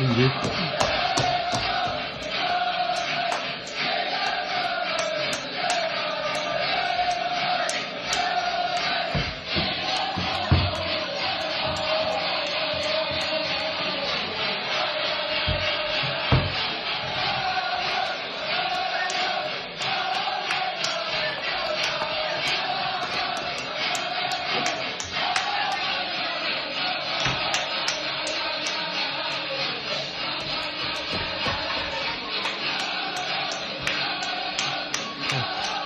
음, 이제 Yeah.